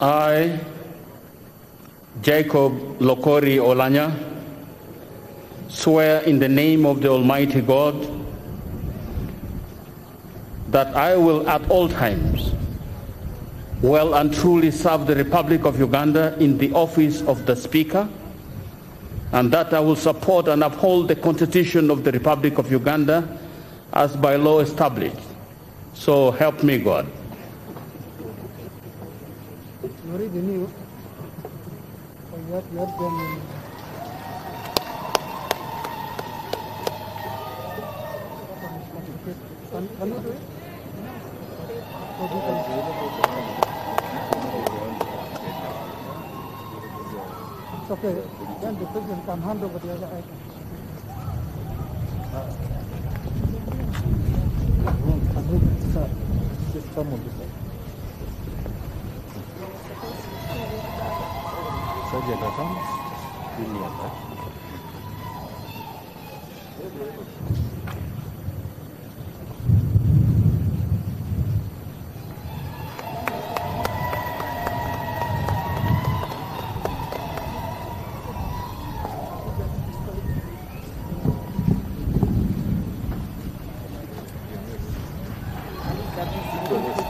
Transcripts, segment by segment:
I, Jacob L'Okori Oulanyah, swear in the name of the Almighty God that I will at all times well and truly serve the Republic of Uganda in the office of the Speaker, and that I will support and uphold the Constitution of the Republic of Uganda as by law established. So help me God. يريد نيو yuk. Lihat lihat It's okay. Then the prison can handle with the other item. Uh, I Saja datang dilihat. Thank you.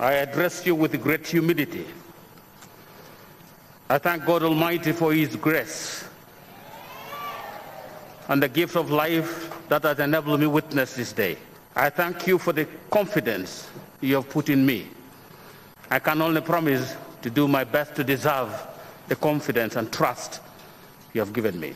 I address you with great humility. I thank God Almighty for His grace and the gift of life that has enabled me witness this day. I thank you for the confidence you have put in me. I can only promise to do my best to deserve the confidence and trust you have given me.